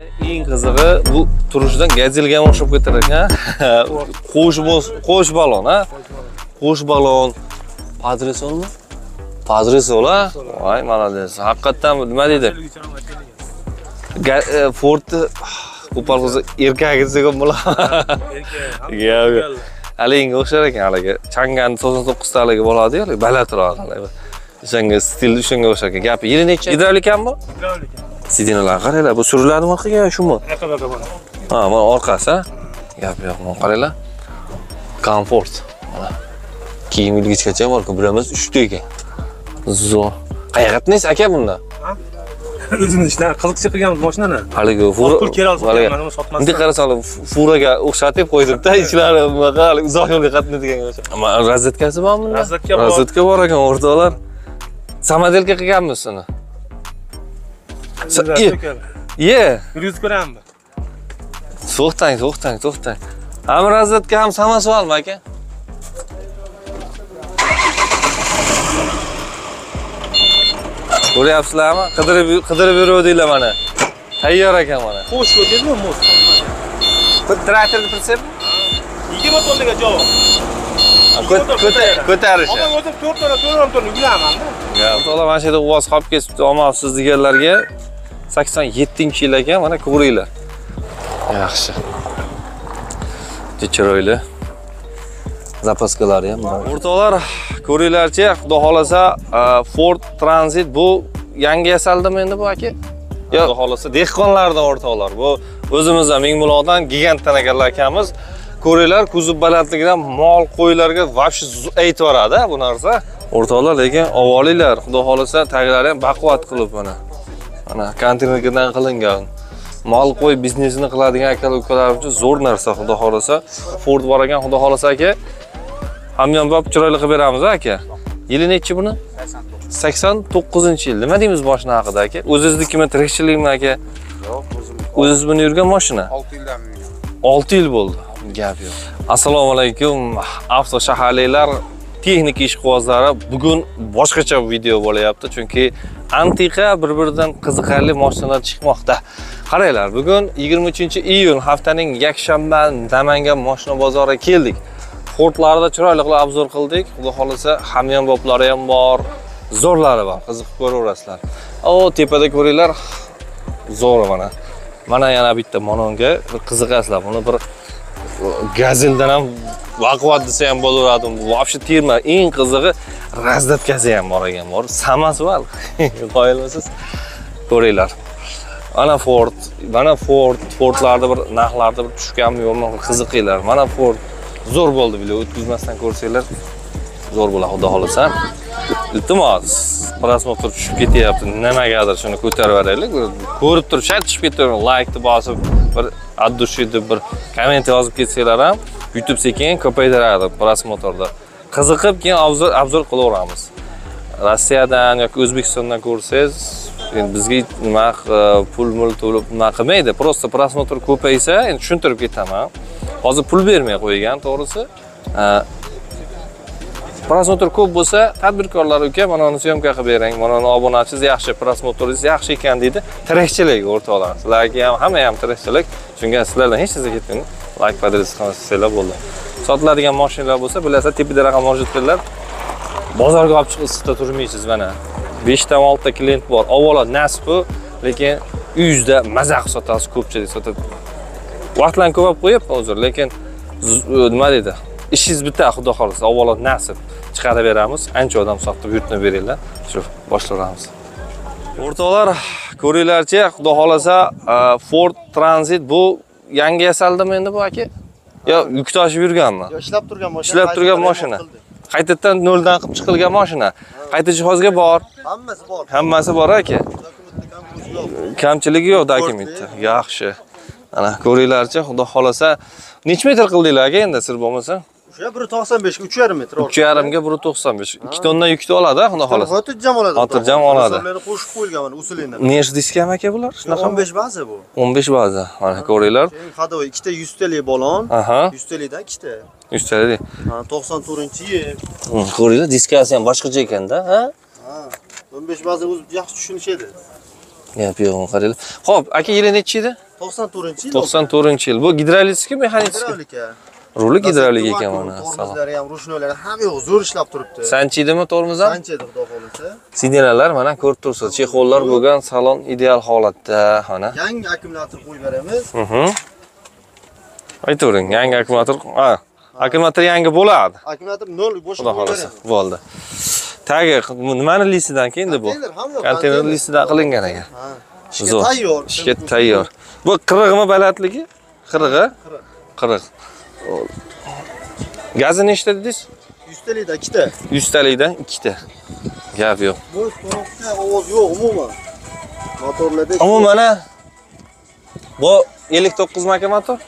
eng qizig'i bu turishidan gazelga ham o'xshab ketar ekan qo'sh qo'sh balon a qo'sh balon. Podresolmi padresol a voy молодец haqiqatdan nima deydi e, fordni qo'pol ah, qilsa erkagi degan bo'ladimi haligiga o'xshar ekan haligi changani to'qson to'qqizta haligi bo'ladi haligi baland turadi o'shanga stil o'shanga o'xshar ekan. Gapi yili necha gidravlikami bu sidinalar qaranglar bu suriladimi orqaga yo shumi ha mana orqasi gap yo'q mana qaranglar. Komfort. Mana. Kiyim ilgichgacha bor-ku bir emas uchta ekan zo'r. Qayerga qatnaysiz aka bunda? O'zimiz ishlar qiziqchi qilganmiz mashinani. Haligi pul kelganman sotmasdan. Bunday qarasanglar furaga o'xshatib qo'ydibda ichlari bunaqa haligi uzoq yo'lga Ama razvedkasi bormi? Bunda Razvedka bor. ekan o'rtoqlar. Samodelka qilganmiz uni ye yuz ko'ramiz to'xtang to'xtang to'xtang. Ham razvedka ham samosuvalmi aka ko'ryapsizlarmi qidirib qidirib yuruvdinglar mana. Tayyor ekan mana. Xo'sh ko'rdingizmi muz. Traktorni pritsep yigirma tonnaga javob. Ko'tarish. Odam o'zim to'rt tonna to'rt tonna yulamanda To'g'ri mana shu yerda uvoz qolib ketibdi olmabsiz deganlarga 87 yil ekan mana ko'ringlar. Yaxshi. Chiroyli. Zapaskalari ham. O'rtoqlar, ko'ringlarchi, xudo xolasa Ford Transit bu yangi yasaldimi endi bu aka? Yo, xudo xolasa dehqonlardan o'rtoqlar. Bu o'zimizdan Mingbuloqdan gigantdan akalar akamiz ko'ringlar kuzov balandligidan mol qo'ylarga вообще aytib yuboradi bu narsa. O'rtoqlar, lekin ovolinglar, xudo xolasa taglari ham baquvvat qilib mana. Mana konteynerdan qilingan. Mol qo'y biznesini qiladigan akalar ukalar uchun zo'r narsa, xudo xolasa. Ford bor ekan, xudo xolasa aka. Hamyonbop chiroyli qilib beramiz aka. Yili nechi buni? 89 yil. Nima deymiz mashina haqida aka? O'zingiznikimi, tirikchilikmi aka? Yo'q, o'zim O'zingiz buni yurgan mashina? 6 yildan. 6 yil bo'ldi. Gap yo'q. Assalomu alaykum, avto shaharliklar, texnik ishqibozlari. Bugun boshqacha video bo'layapti, chunki antiqa bir-biridan qiziqarli mashinalar chiqmoqda. Qaranglar, bugun 23-iyun haftaning yakshanba Namangan mashina bozoriga keldik. Fordlarda chiroyli qilib obzor qildik. Xudo xolasa, hamyonboblari ham bor, zo'rlari bor. Qiziqib ko'raverasizlar. O, tepada ko'ringlar. Zo'r mana. Mana yana bitta mononga bir qiziqasizlar. Buni bir gazeldan ham baquvvat desa ham bo'laveradi. Вообще terma. Eng qizig'i razdatkasi ham bor ekan, bor. qoyil Qoyilmisiz? Ko'ringlar. Mana Ford, mana Ford, fordlarni bir narxlarni bir tushganmi yo'qmi qiziqinglar. Mana Ford zo'r bo'ldi video o'tkazmasdan ko'rsanglar zo'r bo'ladi xudo xohlasa Iltimos, просмотр tushib ketyapti. Nimagadir shuni ko'tarib yuboraylik Ko'rib turib shart tushib ketaver, laykni bosib, bir от души deb bir komment yozib ketsanglar ham YouTube sekin ko'paytiradi просмотрni Qiziqib keyin obzor qilaveramiz. Rossiyadan yoki O'zbekistondan ko'rsangiz, endi bizga nima e, pul mul to'lib nima qilmaydi. Просто просмотр ko'paysa, endi tushuntirib ketaman. Hozir pul bermay qo'ygan, to'g'risi. E, prosmotr ko'p bo'lsa, tadbirkorlar uka, mana uni syomka qilib bering, mana uni obunachingiz yaxshi, prasмотringiz yaxshi ekan deydi. Tirikchilik o'rtoqlar. Sizlarga ham hamma ham tirikchilik. Shunga sizlardan hech narsa ketmaydi. Like podrez qilsanglar bo'ldi. Sotiladigan mashinalar bo'lsa, bilasizlar, tepida raqam mavjudlar. Bozorga olib chiqib issiqda turmaysiz mana. 5 oltita 6 ta klient bor. Avvalo nasbi, lekin uyingizda maza qilib sotasiz, ko'pchilik sotadi. Vaqtlarni ko'pab qo'yib hozir, lekin e, nima deydi? Ishingiz bitta, xudo xohlasa avvalo nasib chiqarib beramiz. Ancha odam sotib yurtni beringlar. Shu boshlaymiz. O'rtoqlar, ko'ringlarchi, xudo xolasa, e, Ford Transit bu yangi yasaldimi endi bu aka? Yo, yuk tashib yurganmi? ishlab turgan mashina Ishlab turgan mashina. Qaytadan noldan qilib chiqilgan mashina. Qayta jihozga bor. hammasi bor Hammasi bor aka. Kamchiligi yo'q dokumentda. Yaxshi. Mana ko'ringlarchi, xudo xolasa, necha metr qildinglar aka endi sir bo'lmasa? O'sha 1.95 ga 3.5 metr 3.5 ga 1.95. 2 tonna yukni oladi, xudo xolasa. xotirjam oladi Xotirjam oladi. Hisoblarni qo'shib qo'yilgan mana usulidan Nech diskami aka bular? Shunaqa 15 baza bu 15 baza. Mana ko'ringlar. hadovoy ikkita 100 talik balon Aha, 100 talikdan ikkita ustalik. Ha, 94-yil Ko'ringlar, diskasi ham boshqacha ekanda, ha? ha 15 baza o'zi yaxshi tushunishadi Gap yo'q, qaranglar. Xo'p, aka yili nechi edi? 94 yil. 94 yil. Bu gidrolitskiy mexanический? Gidravlika. Ruli gidravlik ekan mana. Tormozlari ham, rushnolari hamma yo'q zo'r ishlab turibdi. Sanchiydimi tormoz ham? Sanchedi xudo xolisa. Sidenalar mana ko'rib tursiz. Chexollar bo'lgan, salon ideal holatda, mana. Yangi akkumulyator qo'yib beramiz. Mhm. Aytavering, yangi akkumulyator. Akkumulyator yangi bo'ladi. Akkumulyator 0 bo'sh Xudo beramiz. Bo'ldi. Tagi nimani listidan endi bu? Konteyner ham listidan qilingan ekan. Ha. Ishga tayyor. Ishga tayyor. Bu qirig'mi balandligi? Qirig'i? Qirig'i. Gazi nechta dedingiz? 100 talikda ikkita. 100 talikdan ikkita. Gap yo'q. Bu korobka ovoz yo'q umuman. Motorlarda Umuman mana bu 59 maka motor.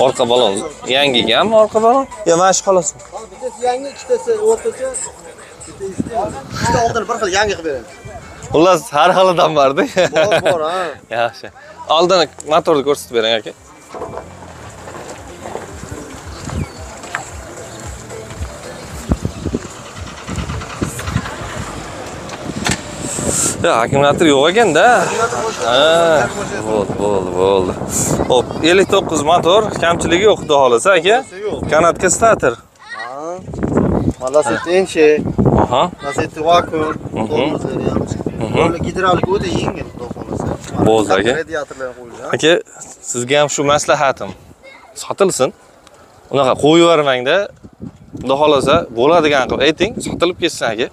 Orqa balon yangi ekanmi orqa balon? Yo, mana shu xolos. bittasi yangi, ikkitasi o'rtacha. Ikkita oldin bir xil yangi qilib beramiz. Xullas har xilidan bordi. Bor, bor, ha. Yaxshi. Oldin motorni ko'rsatib bering aka. Ya, akkumulyator yo'q ekanda. Bo'ldi, bo'ldi, bo'ldi. Xo'p, 59 motor, kamchiligi yo'q, xudo xolasa aka. yo'q. Kanatka stator. Malaseti enche, Aha. naseti vakuum, tormozlari ham. Böyle gidravlik o'ta yengil xudo. Bo'ldi, aka. Radiatorlar qo'yilgan. Aka, sizga ham shu maslahatim. Sotilsin. Unaqa qo'yib yubormangda. Xudo xolasa bo'ladigan qilib ayting, sotilib ketsin aka.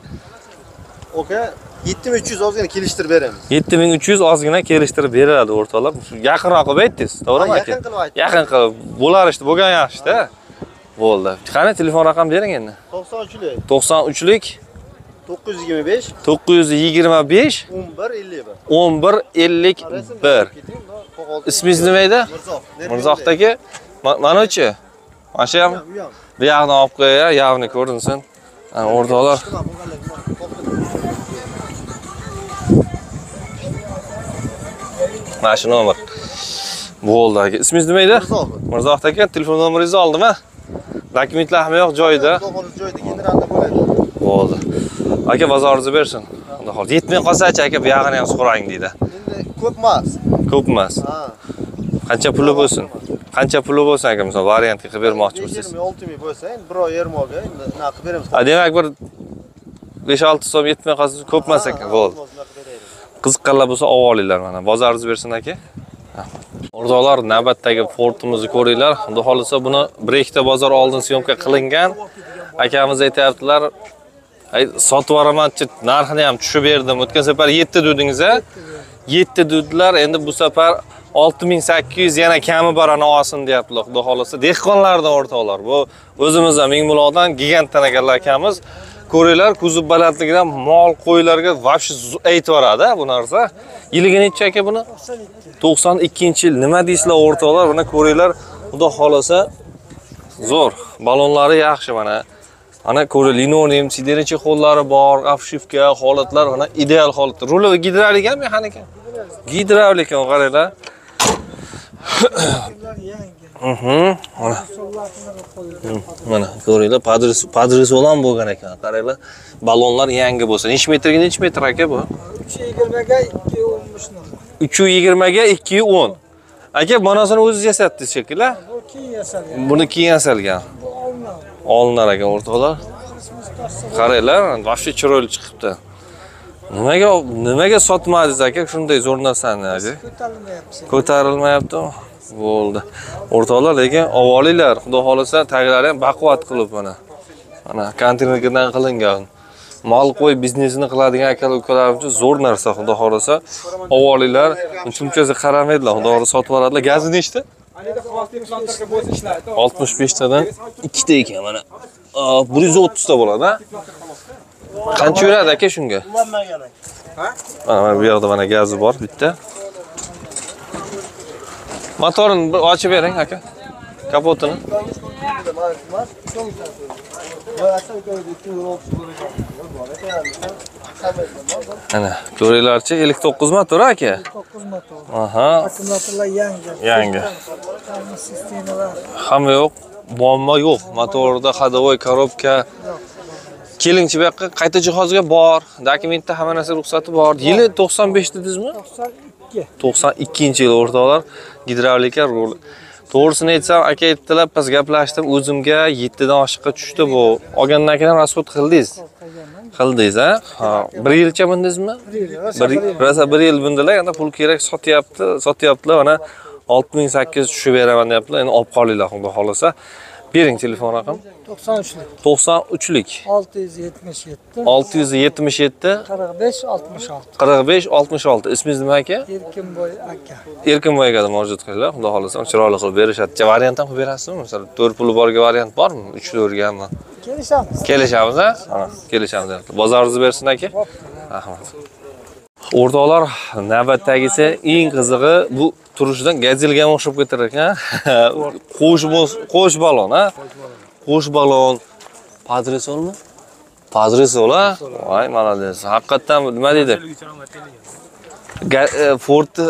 Oka, 7300 ozgina kelishtirib beramiz. 7300 ozgina kelishtirib beradi o'rtoqlar. Yaqinroq qilib aytdingiz, to'g'rimi aka? yaqin qilib aytdim. Yaqin qilib bo'lar ishda bo'lgan yaxshi-da. Bo'ldi. Qani telefon raqam bering endi. 93lik 93lik 925 925 11 51. 11 51. Ismingiz nima edi? Mirzo. Mirzoq aka. Ma- Mana-chi. Mana shu ham Bu yoqni olib qo'ya, yavni ko'rinsin. O'rtoqlar. Mana shu nomer. Bo'ldi aka. Ismingiz nima edi? Mirzo. Mirzoq aka, telefon nomeringizni oldimi? Dokumentlar hamma yo'q joyida. Joyida generalda bo'ladi. Bo'ldi. Aka bozoringizni bersin. Xudo xohlasa. Yetmay qolsa-chi aka, bu yog'ini ham so'rang deydi. Endi ko'p emas. Ko'p emas. Ha. Qancha puli bo'lsin? Qancha puli bo'lsin aka, misol variantga qilib bermoqchi bo'lsangiz. 26 ming bo'lsa, endi bir oy yermoga endi nima qilib beramiz? Demak bir 5-6 so'm yetmay qolsa ko'p emas ekan. Bo'ldi. qiziqqanlar bo'lsa olib olinglar mana bozoringiz bersin aka o'rtoqlar navbatdagi fortimizni ko'ringlar xudo xohlasa buni bir ikkita bozor oldin syomka qilingan akamiz aytyaptilar ay sotib yuboramanchi narxini ham tushib berdim. O'tgan safar 7 dedingiz a 7 dedilar endi bu safar 6800 yana kami borani olsin deyaptilar xudo xohlasa dehqonlardan o'rtoqlar. Bu o'zimizdan mingbuloqdan gigantdan ekanlar akamiz ko'ringlar kuzov balandligidan mol qo'ylarga вообще aytib yuboradi bu narsa. Yiliga nechi aka buni? 92 yil. Nima deysizlar o'rtoqlar buni ko'ringlar xudo xohlasa zo'r. Balonlari yaxshi mana. Mana ko'ring linoleum sideni chexollari bor обшивка holatlar mana ideal holatda ruli gidravlik ham mexanika? Gidravlik ham qaranglar. Mana mana ko'ringlar ham bo'lgan ekan qaranglar. Balonlar yangi bo'lsa necha metrga necha metr aka bu? 320 ga 210 nima. 320 ga 210 aka manasini o'zingiz yasatdingiz shekilli? Bu keyin yasalgan. buni keyin yasalgan. Olinar ekan o'rtoqlar. Qaranglar вообще chiroyli chiqibdi. Nimaga nimaga sotmadingiz aka? Shunday zo'r narsani aka. Ko'tarilmayapti. ko'tarilmayapti. Bo'ldi. O'rtoqlar lekin olib olinglar. Xudo xohlasa taglari ham baquvvat qilib mana. Mana konteynerdan qilingan. Mol qo'y biznesini qiladigan aka ukalar uchun zo'r narsa xudo xohlasa. Olib olinglar. Uncha qaramaydilar xudo xohlasa sotib oladilar gazi nechta oltmish beshtadan ikkita ekan mana bir yuz o'ttizta bo'ladi qancha yuradi aka shunga mana mana bu yoqda mana gazi bor bitta motorini bir ochib bering aka kapotini mana ko'ringlarchi 59 motor aka? 9 motor. aha. Akkumulyatorlar yangi. Yangi. Hamma yo'q muammo yo'q. Motorda ходовой коробка keling bu yoqqa qayta jihozga bor. Dokumentda hamma narsa ruxsati bor. Yili 95 dedingizmi 92. 92 yil o'rtoqlar gidravlika rul to'g'risini aytsam aka aytdilar biz gaplashdim o'zimga 7 dan oshiqqa tushdi bu. Olgandan keyin rasxod qildingiz? Qildingiz a ha bir yilcha bundingizmi bir rosa bir yil bundilar endi pul kerak sotyapti sotyaptilar mana 6800 tushib beraman deyaptilar endi olib qolinglar xudo xohlasa. Bering telefon raqam 93'lük. 93lik 677. 677 45 66. 45 66 ismingiz nima aka? Erkinboy aka. erkinboy akada murojaat qilinglar. Xudo xohlasa chiroyli qilib berishadi. Variant ham qilib berasizmi? Masalan to'rt puli borga variant bormi? Uch to'rtgami Kelishamiz. kelishamiz a Ha, kelishamiz. Deyapti bozoringiz bersin aka. Rahmat. O'rtoqlar navbatdagisi eng qizig'i bu turishidan gazelga ham o'xshab ketar ekan qo'sh qo'sh balon a qo'sh balon padresolmi padresol a voy молодец haqiqatdan nima deydi e, Fordni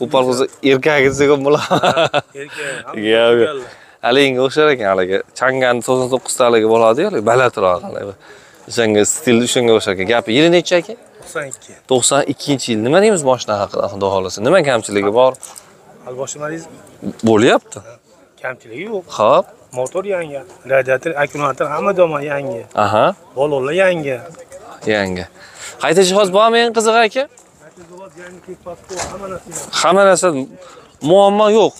qo'pol qilsa erkak desa ham bo'ladimi? Gap yo'q. Haligi o'xshar ekan haligi changani 99 ta haligi bo'ladi-yu, haligi balandroq haligi. O'shanga stil shunga o'xshar ekan. Gapi yili necha aka? 92. 92-yil. Nima deymiz mashina haqida xudo xolasa? Nima kamchiligi bor? Hali boshlamadingiz Bo'lyapti. kamchiligi yo'q. Xo'p. Motor yangi, radiator, akkumulyator hamma tomon yangi. Aha, Balonlar yangi. yangi. Qayta jihoz bormi eng qizig'i aka? Hamma narsa muammo yo'q.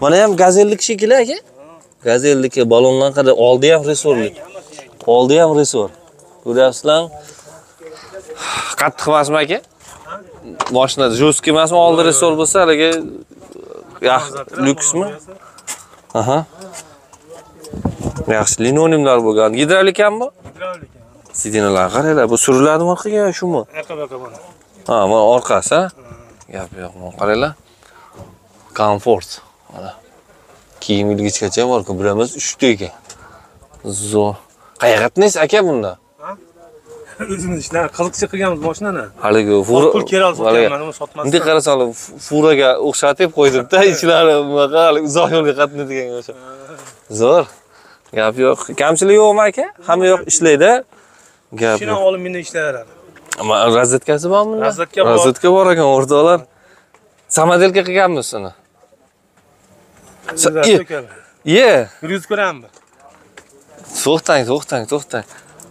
Mana ham gazellik shekilli aka. Gazelliki balondan qara oldi ham resorli. Oldi ham resor. Ko'ryapsizlar? Qattiq emasmi aka? Mashina jo'ski emasmi? Oldi resor bo'lsa, haligi yaxshi lyuksmi? Aha. Yaxshi linoleumlar bo'lgan. Gidravlikami? Gidravlika. Sidinalar qaranglar, bu suriladimi orqaga shumi? Baka buni. Ha, mana orqasi, ha? Gap yo'q, mana qaranglar. Komfort. Mana. Kiyim ilgichgacha bor-ku, bir emas, 3 ta ekan. Zo'r. Qayerga qatnaysiz aka bunda? O'zimiz ishlar qiziqchi qilganmiz mashinani. Haligi fura Pul kerak sotganman, uni sotmasdan. Bunday qarasang, furaga o'xshatib qo'ydimda, ichlari bunaqa hali uzoq yo'lga qatnaydiganga o'xshab. Zo'r. Gap yo'q. Kamchilik yo'qmi aka? Hamma yo'q ishlaydi. Gap Shuni olib menda ishlaveradi. Ammo razvedkasi bormi bunda? Razvedka bor. Razvedka bor ekan o'rtoqlar. Samodelka qilganmiz uni. Ye, Yuz ko'ramiz. to'xtang, to'xtang, to'xtang.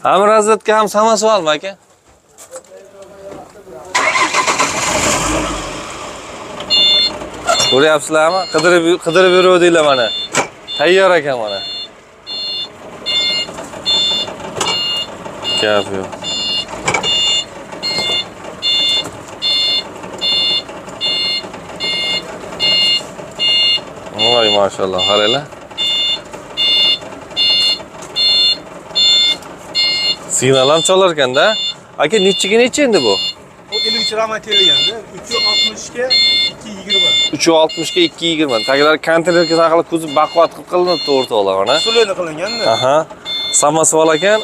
Ham razvedka ham samosuvalmi aka? Ko'ryapsizlarmi? Qidirib qidirib yuruvdinglar mana. Tayyor ekan mana. Gap yo'q. Voy maşallah qaranglar. Signal ham cholar ekanda. Aka nechiga necha endi bu? O 50 rahmat terilganda 360 ga 220. 360 ga 220. Tagilar konteynerga saqlab kuzib baquvvat qilib qilinibdi o'rtoqlar mana. Usulini qilinganda. Aha. Samosuval ekan.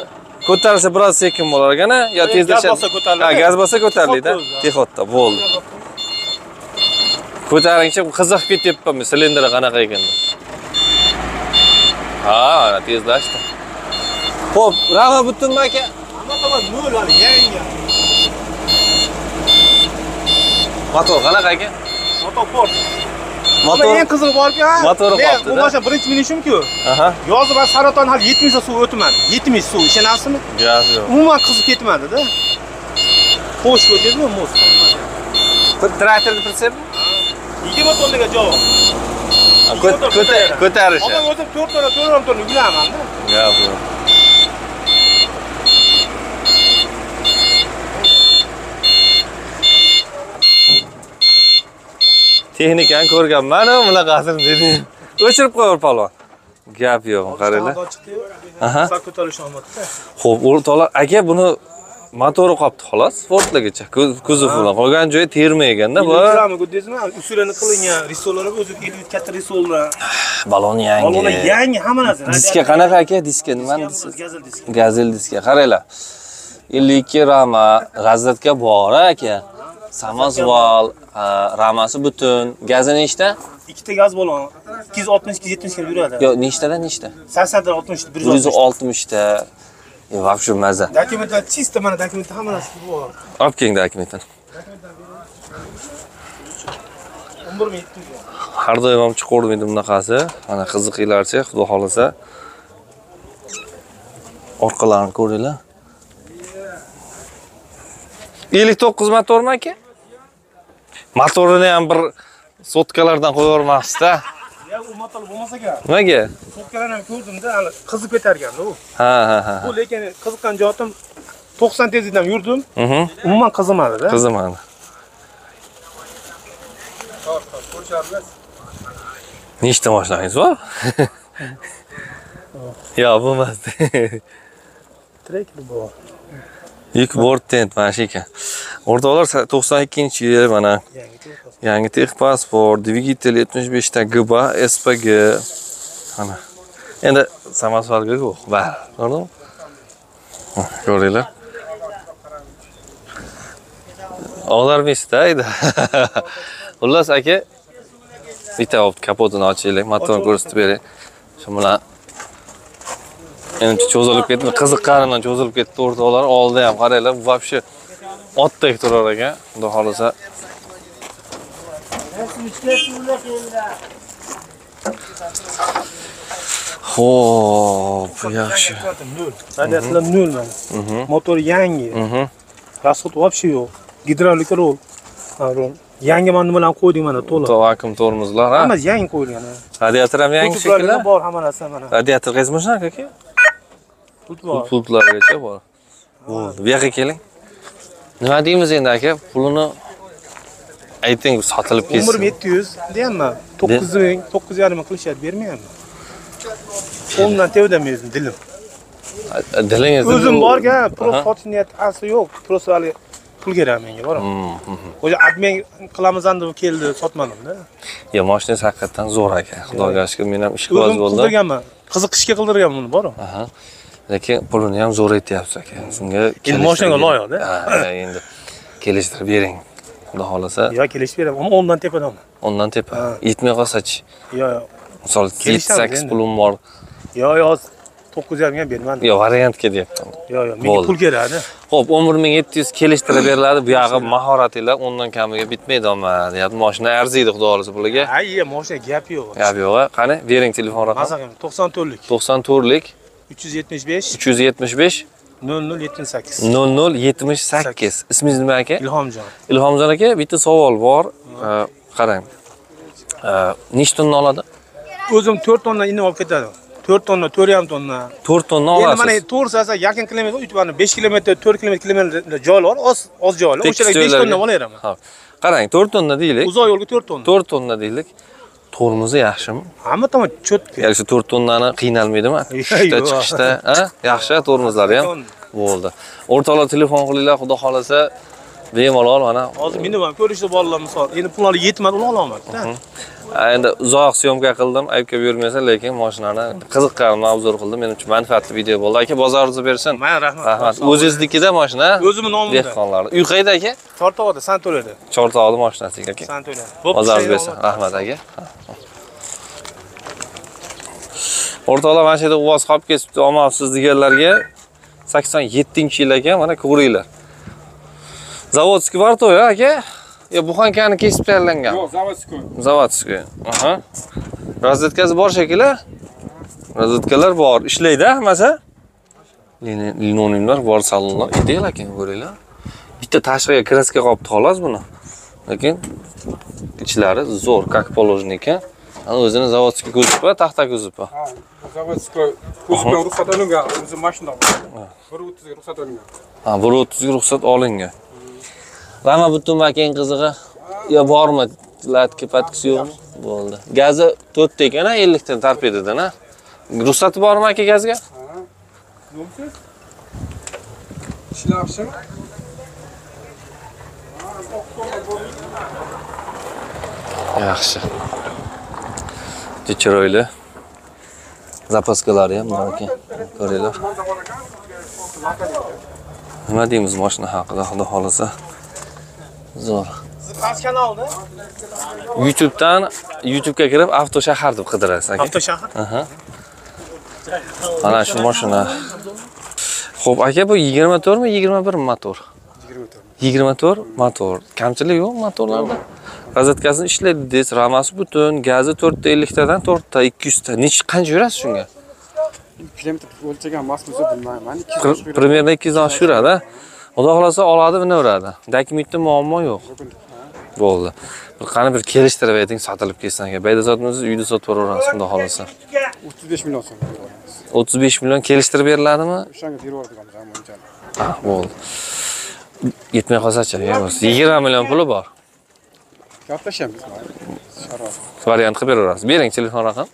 Ko'tarilsa biroz sekin bo'lar ekan, a? yo Gaz tezlashadi. bossa ko'tariladi. Ha, gaz bossa ko'tariladi. Texotda bo'ldi. Ko'taringchi qiziqib ketyapman silindri qanaqa ekan. Ha, tezlashdi. Xo'p, rava butunmi aka? Hamma qiladi nol hali yangi. Motor qanaqa aka? Motor port. Motor. Motor eng qizig'i borki, Men qolibdi-da. Bu mashina birinchi minishimku. Aha. Yozib man saraton hali 70 ta suv o'tmadi. 70 suv, ishonasizmi? Gaz yo'q. Umuman qizib ketmadi-da. Xo'sh ko'rdingizmi, mos? Traktorni pritsep? 20 tonnaga javob. Ko'tarishi. Odam o'zim 4 tonna, 4 tonna yuguraman-da. Gap yo'q. Texnikani ko'rganman-ku bunaqasini dedi. O'chirib qo'yar palvon. Gap yo'q, qaranglar. Aha. Olmadi-da. Xo'p, o'rtoqlar, aka buni motori qolibdi xolos, Fordlargacha. Kuzov bilan qolgan joyi terma ekanda bu. Ko'rdingizmi? Usulini qilingan risollar o'zi ellik katta risollar. Balon Balonlar yangi. yangi hamma narsa. Diska qanaqa aka? Diska nimani? Gazel diska. Gazel diska. Qaranglar. 52 rama, razvedka bor aka. Samosval, ramasi butun. Gazi nechta? Ikkita gaz balon 260 270 ga yuradi. Yo, nechtadan nechta? 80 ta 60 160. 160 ta. вообще maza Dokumentlar чисто mana dokumentlar hammasi bor. olib keling dokumentini 11 ming 700 ga. har doim ham chiqavermaydi bunaqasi mana qiziqinglarcha xudo xohlasa orqalarini ko'ringlar ellik to'qqiz motormi aka motorini ham bir sotkalardan qo'yib yubormabsizda Ya u motor bo'lmasa kerak. nimaga Sotkalarni ham ko'rdimda, hali qizib ketarganda u. ha ha ha Bu lekin qiziqqan jotim 90 tezlikda ham yurdim. Mhm. Umuman qizimadida. qizimadi nechta mashinangiz bor yo'q bo'lmasdi Tracker bor. Yuk bort tent mana shu ekan o'rtoqlar sa- 92 yil mana Yangi texpasport dvigatel 75 ta gba spg mana endi samosvalga yo'q bari ko'rdingmi ko'ringlar. Og'darmaysizda ayda xullas aka bitta kapotini ochaylik motorni ko'rsatib beray shu bilan menimcha cho'zilib ketdi qiziqqanidan cho'zilib ketdi o'rtoqlar oldida ham qaranglar вообще otdek turar ekan xudo xohlasa Xo'p, yaxshi. Radiatsiyalar nol mana. Motor yangi. Mhm. Расход вообще yo'q. Gidravlika rol. Rol. Yangi mana bilan qo'ydik mana to'liq. Vakuum tormozlar, ha? Hammasi yangi qo'yilgan. Radiator ham yangi shekilli. bor hamma narsa mana. Radiator qaysi mashina aka? Pult bor. Pultlargacha bor. Bo'ldi. Bu yoqqa keling. Nima deymiz endi aka? Pulini ayting sotilib ketsin. 11700 deyapman. 900 ming, 9,5 ming qilishadi, bermayapman. Qo'limdan tevdamayman dilim. Dilingiz O'zim borga, pro Aha. sotish niyati asli yo'q. Prosta hali pul kerak menga, bor. Hmm, O'sha admin qilamiz deb keldi, sotmadim-da. Ya mashinangiz haqiqatan zo'r aka. Xudoga shukr, men ham ishqiboz O'zim bo'ldim. qildirganman. Qiziqishga qildirganman buni, bor. Lekin pulini ham zo'r aytyapsiz aka. Shunga Endi mashinaga loyiq-da. Ha, endi kelishtirib bering. Xudo xohlasa, Yo, kelishib beraman. Ammo o'ndan tepadanman. ondan tepa. Ha. Yetmay qolsa-chi? Yo, yo. Misol 7-8 endi. pulim bor. Yo, yo, 9,5 ming bermadim. Yo, variantga deyapman. Yo, yo, menga pul kerakda. Xo'p, 11700 kelishtirib beriladi. Bu yog'i mahoratinglar undan kamiga bitmaydi amma. Deyapti, mashina arziydi xudo xohlasa puliga. Ay, ye, mashina gap yo'q. Gap yo'q, a. qani, bering telefon raqam. Masalan, 94 lik 94lik 375 375 0078. 0078. Ismingiz nima aka? Ilhomjon. Ilhomjon aka, bitta savol bor. Qarang. Nechta tonna oladi? O'zim 4 tonna inni olib ketadi. 4 tonna, 4,5 tonna. 4 tonna Endi mana olasiz. to'g'risi yaqin kilometr, uytibani 5 kilometr, 4 kilometr kilometr joy bor, oz oz joylar. O'shalarga 5 joylarga. tonna olaveraman. Qarang, 4 tonna deylik. Uzoq yo'lga 4 tonna. 4 tonna deylik. Tormozi yaxshimi? Hamma tomon cho'tka. Ya'ni shu 4 tonnani qiynalmaydimi? Tushishda, chiqishda? Yaxshi tormozlari ham. Bo'ldi. O'rtoqlar telefon qilinglar, xudo xolasa bemalol mana Hozir meni ham ko'rishdi bolalar misol. Endi pullari yetmadi, ula ololmadi-da. Endi uzoq syomka qildim, aybga buyurmasa, lekin mashinani qiziqqanimdan obzor qildim. Men uchun manfaatli video bo'ldi. Aka, bozoringizni bersin. Mana rahmat. Rahmat. O'zingiznikida mashina? O'zimni nomimda. Dehqonlar. Uy qayda aka? Tortoqda Santo'lada. Chortoqli mashinasi aka. Santo'lada. Bozoringiz bersin. Rahmat aka. O'rtoqlar mana shu yerda uvoz qolib ketibdi, omadsiz deganlarga 87 yil ekan, mana ko'ringlar. Zavodskiy varto aka? Yo, buxankani kesib tayyorlangan. Yo'q, заводской. Zavodskiy. Aha. Razvedkasi bor shekilli. Razvedkalar bor. Ishlaydi hammasi. Lin- Linonimlar bor salonlar. Ideal ekan ko'ringlar. Bitta tashqiga kraska qolibdi xolos buni. Lekin ichlari zo'r, как положено ekan. Ana o'zini zavodskiy ko'zib taxta ko'zib. Ha, заводской. Kuzdan ruxsat olingan, o'zi mashina bor. 130 ga ruxsat olingan. Ha, 130 ga ruxsat olingan. Rama butun makin qizig'i yo bormi? Latki patkisi yo'qmi? Bo'ldi. Gazi 4 ta ekan, 50 ta torpedadan, ha? Ruxsati bormi aka gazga? Yo'qsiz? Ishlar yaxshimi? Yaxshi. Chiroyli. Zapaskalari ham bor ekan. Ko'ringlar. Nima deymiz mashina haqida, xudo xolasa. Zo'r. Qaysi kanalda? YouTubedan YouTubega kirib avto shahar deb qidirasiz aka. Avtoshahar. Aha. Mana shu mashina. Xo'p, aka bu 24 mi, 21 mi motor? 24. 24 motor. Kamchilik yo'q motorlarda. Rozetkasini ishlaydi deysiz, ramasi butun, gazi 450 tadan 4 ta, 200 ta. Nech qancha yurasiz shunga? Kilometr o'lchagan emasmiz bilmayman. 200 Pr- oshib Примерно 200 dan oshib yuradi. Xudo xolasa oladi, binaveradi. Dokumentda muammo yo'q. Bo'ldi. Bir qani bir kelishtirib ayting, sotilib ketsin aka. Bayda sotmaysiz, uyda sotib yuborasiz, xudo xolasa. 35 million so'm beramiz. 35 million kelishtirib beriladimi? O'shanga berib yubordik. Ha, bo'ldi. Yetmay qolsa-chi, emas. 20 million puli bor. Gaplashamiz. Variant qilib beraverasiz. Bering telefon raqam.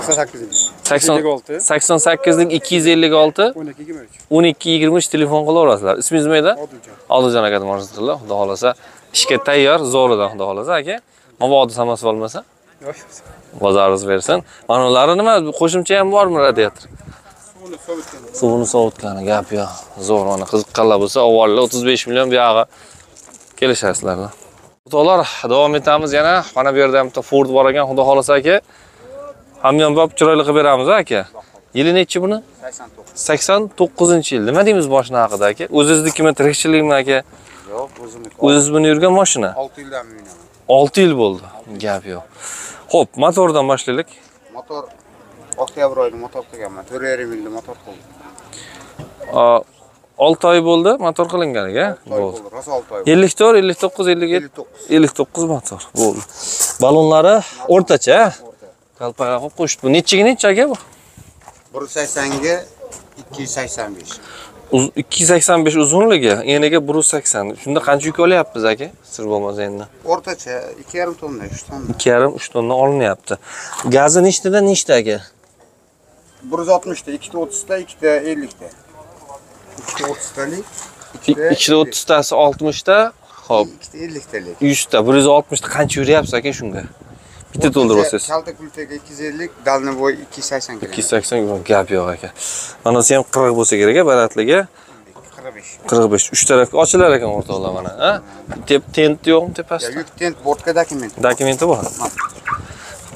88 80 56 88 lik 256 12 23. 12 23 telefon qilaverasizlar. Ismingiz nima edi? Odiljon. Odiljon aka marhamatulloh. Xudo xolasa ishga tayyor, zo'ridan xudo xolasa aka. Mabodo samasi bo'lmasa, Yo'q. bozoringiz bersin. Mana ular nima qo'shimcha ham bormi radiator? Suvni. Suvini sovutgani gap yo'q. Zo'r mana qiziqqanlar bo'lsa, avvalda 35 million buyog'i kelishasizlar. Xudolar, davom etamiz yana. Mana bu yerda ham bitta Ford bor ekan, xudo xolasa aka. Hamyonbop chiroyli qilib beramiz aka. Yili nechi buni? 89. 89-yil. Nima deymiz boshini haqida aka? O'zingiznikimi, tirikchilikmi aka? Yo'q, o'zimniki. O'zingiz buni yurgan mashina? 6 yildan buyinaman. 6 yil bo'ldi. Gap yo'q. Xo'p, motordan boshlaylik. Motor oktyabr oyida motor qilganman. 4,5 milli motor qildim. 6 oy bo'ldi motor qilinganiga. Bo'ldi. Rosa 6 oy. 54, 59, 57, 59. 59 motor. Bo'ldi. Balonlari o'rtacha. Qalpaga qo'yib qo'shdi. Bu nechiga necha aka bu? 180 ga 285. Uz- 285 uzunligi, eniga 180. Shunda qancha yuk olyapmiz aka? Sir bo'lmasa endi. O'rtacha 2,5 tonna, 3 tonna. 2,5 3 tonna olinyapti. Gazi nechtada nechta aka? 160 ta, 2 ta 30 ta, 2 ta 50 ta. 2 ta 30 talik, 2 ta Ichida 30 tasi 60 ta, hop, 2 ta 50 talik. 100 ta, 160 ta qancha yuryapsiz aka shunga? Bitta to'ldirib olsangiz. Kalta kultaga 250, dalnivoy 280 kerak. 280 euro gap yo'q aka. Manasi ham 40 bo'lsa kerak, a, baratligi 45. 45. 3 tarafga ochilar ekan o'rtoqlar mana, ha? Tep tent yo'qmi tepasida? yuk tent bortga dokument. Dokumenti bor.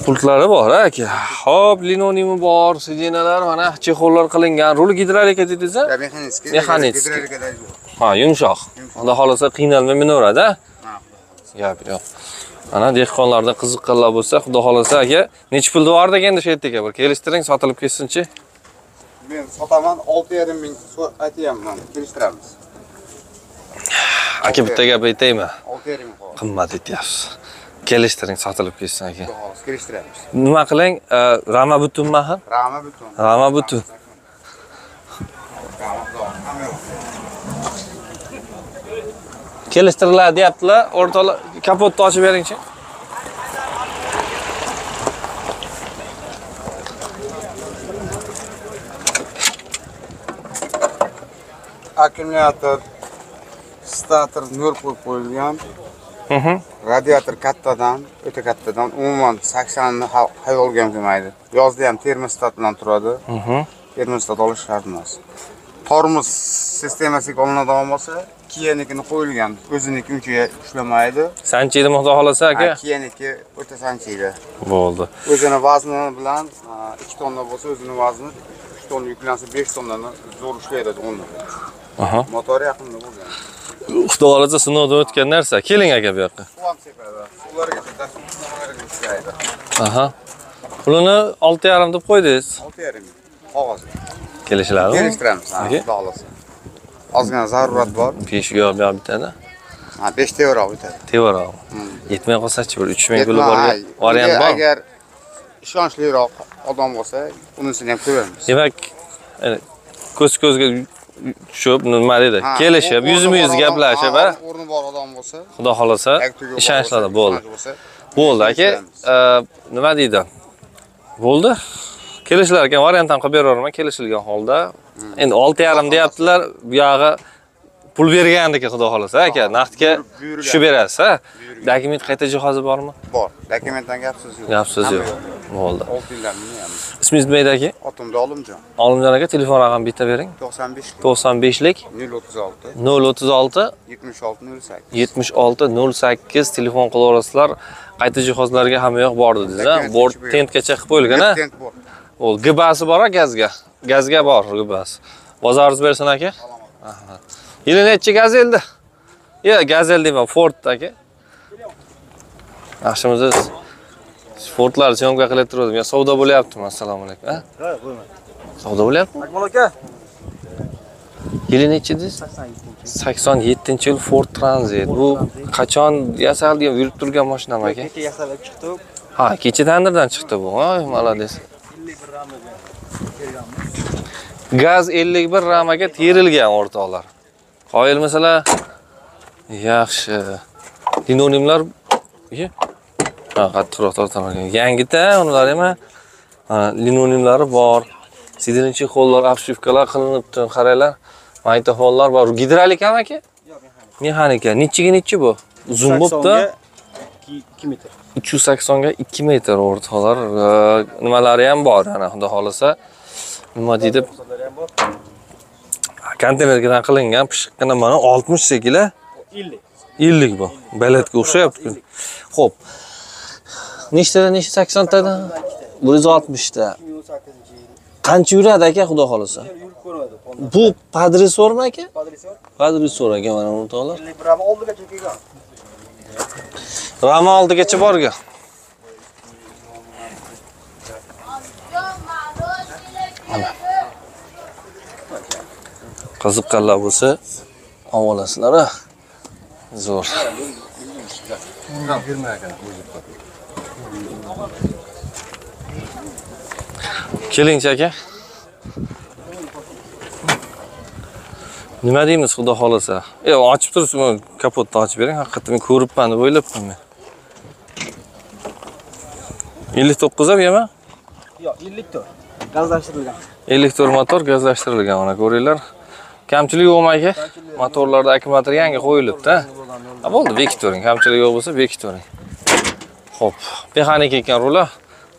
Pultlari bor aka. Hop, linoleyumi bor, sidinalar mana chexollar qilingan, rul gidrolika dedingiz a? Mexanический. Mexanический. Yo'q. Ha, yumshoq. Xudo xolasa qiynalmay minaveradi, ha? Gap yo'q. Mana dehqonlarda qiziqqanlar bo'lsa, xudo xolasa aka, necha pul devordi endi shu yerga bir kelishtiring, sotilib ketsinchi. Men sotaman 6,5 ming so'm aytyapman. Kelishtiramiz. Aka bitta gap aytaymi? 6,5 ming qoldi. Qimmat aytyapsiz. Kelishtiring, sotilib ketsin aka. Kelishtiramiz. Nima qiling? e, Rama butunmi ham? Rama butun. Rama butun. Rama butun. Hamma yo'q. Kelishtiriladi deyaptilar. O'rtoqlar, kapotni ochib beringchi. Akkumulyator stator 0 qo'yib qo'yilgan. Mhm. Radiator kattadan, o'ta kattadan umuman 80 ni ha- xayolga ham kelmaydi. Yozda ham termostat bilan turadi. Mhm. Termostat olish shart emas. Tormoz sistemasiga olinadigan bo'lsa, Kiyanikini qo'yilgan. O'ziniki uncha ushlamaydi. Sanchiydi xudo xolasa aka. Kiyaniki o'ta sanchiydi. Bo'ldi. O'zini vazni bilan 2 tonna bo'lsa, o'zini vazni 3 tonna yuklansa 5 tonnani zo'r ushlaydi uni. Aha. Motori yaqinda bo'lgan. Xudo xolasa sinovdan o'tgan narsa. Keling aka bu yoqqa. Suv ham sepadi. Suvlarga ishlaydi. Aha. Pulini 6,5 deb qo'ydingiz. 6,5 ming. Qog'oz. Kelishiladimi? Kelishtiramiz, xudo xohlasa. Ozgina zarurat bor. 5 yo'q, bu yoq bitada. Ha, 5 ta euro o'tadi. Tevaroq. Yetmay qolsa-chi bir 3 ming puli bor. Variant bor. Agar ishonchliroq odam bo'lsa, unisini ham ko'ramiz. Demak, ko'z ko'zga tushib, nima deydi? Kelishib, yuzma yuz gaplashib, ha? O'rni bor odam bo'lsa, Xudo ishonchlarda bo'lsa, bo'ldi. Bo'ldi aka. E, Nima deydi? Bo'ldi. Kelishlar ekan, variant ham qilib beraveraman kelishilgan holda. Endi 6,5 deyaptilar, bu yog'i pul bergandiki xudo xolasa aka, naqdga tushib berasiz, ha? Dokument qayta jihozi bormi? Bor. Dokumentdan gapsiz yo'q. Gapsiz Hamma yo'q. Bo'ldi. 6 yildan. Ismingiz nima edi aka? Otimda Olimjon. Olimjon aka telefon raqami bitta bering. 95 95 lik 036 036 76 08. 76 08 telefon qilaverasizlar. Qayta jihozlarga hamma yoq bor dedingiz, Bord tushib tentgacha qilib qo'yilgan, bor. Bo'ldi. Gibasi bor gazga. Gazga bor gibasi. Bozoringiz bersin aka. Rahmat. Yili nechi gazelda? Yo'q, gazel deyman, Ford aka. Yaxshimisiz? Fordlar syomka qilib turdim. Ya savdo bo'lyaptimi? Assalomu alaykum. Ha? Savdo bo'lyaptimi? Akmal aka. Yili nechi dedingiz? 87 yil Ford Transit. Bu qachon yasalgan, yurib turgan mashinami aka? Kecha yasalib chiqdik. Ha, kecha tandirdan chiqdi bu. Voy, молодец. Gaz 51 ramaga terilgan o'rtoqlar. Qoyilmisizlar? Yaxshi. Dinonimlar. Ha, qattiqroq tortaman. Yangita ular ham ha, linonimlari bor. Sidrinchi qo'llar, обшивкалар qilinibdi, qaranglar. Magnitofonlar bor. Gidrolik ham aka? Mexanika. Nechiga nechi bu? Uzun bo'pti. 2 metr. 380 ga 2 metr o'rtoqlar. Nimalari ham bor, ana xudo xolasa. Nima deydi? Konteynerdan qilingan pishiqqina mana 60 sekila 50. 50 bu. Baletga o'xshayapti. Xo'p. Nechtada necha 80 tada? 160 ta. 2008 yil. Qancha yuradi aka xudo? Yurib ko'rmadi. Bu padrisormi aka? Padrisor Padrisor aka mana o'rtoqlar. 50 gram oldigacha kelgan. Rama oldigacha borgan. Qiziqqanlar bo'lsa, olasizlar. Zo'r. Kelingchi aka. Nima deymiz xudo xolasa? E, ochib turibsiz, kapotni ochib bering. Haqiqatdan men ko'ribman deb o'ylabman men. 59 ham yema? Yo'q, 54. Gazlashtirilgan. 54 motor gazlashtirilgan mana ko'ringlar. Kamchilik yo'qmi aka? Motorlarda akkumulyator yangi qo'yilibdi. Bo'ldi, bekitib turing. Kamchilik yo'q bo'lsa bekitib turing. Xo'p, mexanik ekan rula.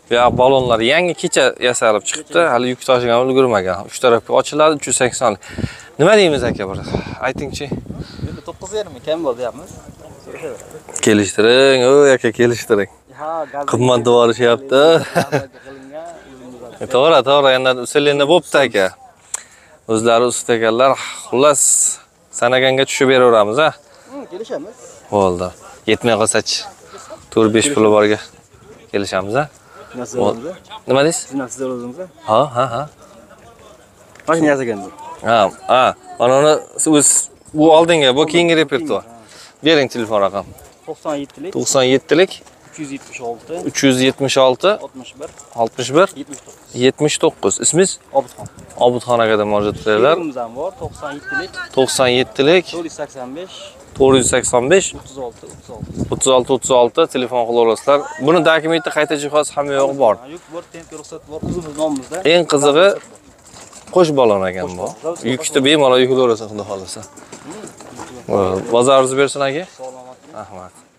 Bu yoq balonlar yangi kecha yasalib chiqibdi. Hali yuk tashigan ulgurmagan. Uch tarafga ochiladi 380 lik. Nima deymiz aka bir? Aytingchi. 920 kam bo'ldi deyapmiz. Kelishtiring, oy aka kelishtiring. Qimmat devorishyapti. To'g'ri, to'g'ri, endi usulenda bo'pti aka. O'zlari usta ekanlar. Xullas, sanaganga tushib beraveramiz, ha. Kelishamiz. Bo'ldi. Yetmay qolsa-chi. 4-5 puli borga kelishamiz, oldu? Nima deysiz? Siz nasıl oldunuz? Ha, ha, ha. Mashina yasagansiz. Ha, ha. Mana uni o'z bu oldingi, bu keyingi repertuar. Bering telefon raqam. 97'lik 97 lik 376 376 61 61 79. 79. Ismingiz? Obidxon. Obidxon akadan murojaat qilinglar. Yerimizdan var 97'lik 97 lik 485 485 36 36. 36 36 telefon qilaverasizlar. Buni dokumenti qayta jihoz hamma yo'q bor. Yuk bor, temp ruxsat bor. O'zimiz nomimizda. Eng qizig'i qo'sh balon ekan bu. Yukni bemalol yuklayverasan xudo xolasa. Bozoringiz bersin aka. Salomat. Rahmat.